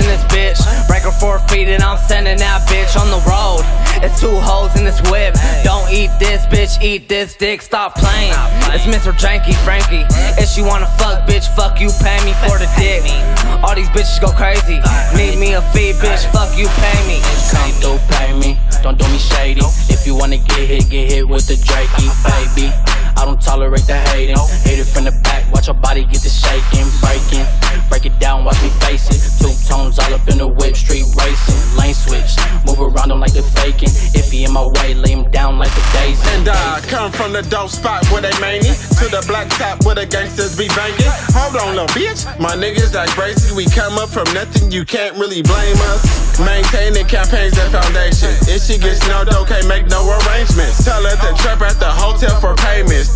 in this bitch. Break her four feet and I'm sending that bitch on the road. It's two hoes in this whip. Don't eat this, bitch, eat this dick. Stop playing. It's Mr. Janky Frankie. If she wanna fuck, bitch, fuck you, pay me for the dick. All these bitches go crazy. Need me a fee, bitch, fuck you, pay me. Come through, pay me. Don't do me shady. If you wanna get hit, get hit with the Drakey, baby. I don't tolerate the hating. Hate it from the back, watch your body get the shaking, breaking. Break it down, watch me face it. In my way, lay him down like the daisy. And I come from the dope spot where they mania To the black top where the gangsters be banging. Hold on little bitch, my niggas act crazy. We come up from nothing, you can't really blame us. Maintaining campaigns and foundation. If she gets no dough, can't make no arrangements. Tell her to trap at the hotel for payments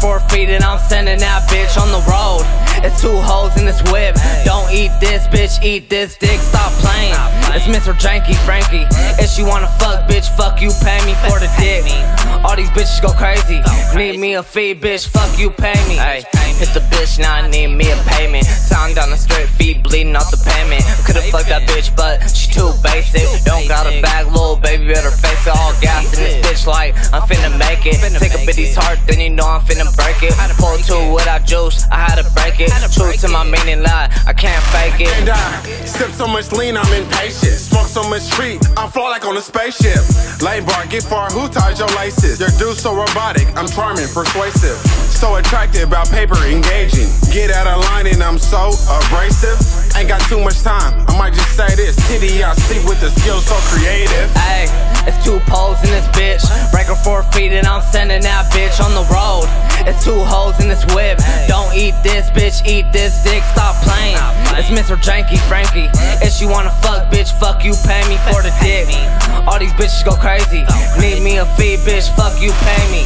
Four feet and I'm sending that bitch on the road. It's two hoes in this whip. Don't eat this, bitch, eat this dick. Stop playing. It's Mr. Janky Frankie. If she wanna fuck, bitch, fuck you, pay me for the dick. All these bitches go crazy. Need me a fee, bitch, fuck you, pay me. Hey, hit the bitch, now I need me a payment. Sound down the street, feet bleeding off the payment. Could've fucked that bitch, but she too basic. Don't got a bag, little baby, better face it. All gas in this bitch like I'm finna make it. Take a bitty's heart, then Two without juice, I had to break it. True to my meaning lie, I can't fake it. And I sip so much lean, I'm impatient. Smoke so much street, I fly like on a spaceship. Lane bar, get far, who tied your laces? Your dude so robotic, I'm charming, persuasive. So attractive, about paper engaging. Get out of line and I'm so abrasive. Ain't got too much time, I might just say this. Titty, I see with the skills so creative. Hey, it's two poles in this bitch. Break her four feet and I'm sending that bitch on the road. It's two hoes in this whip. Don't eat this, bitch, eat this dick. Stop playing. It's Mr. Janky Frankie. If she wanna fuck, bitch, fuck you, pay me for the dick. All these bitches go crazy. Need me a fee, bitch, fuck you, pay me.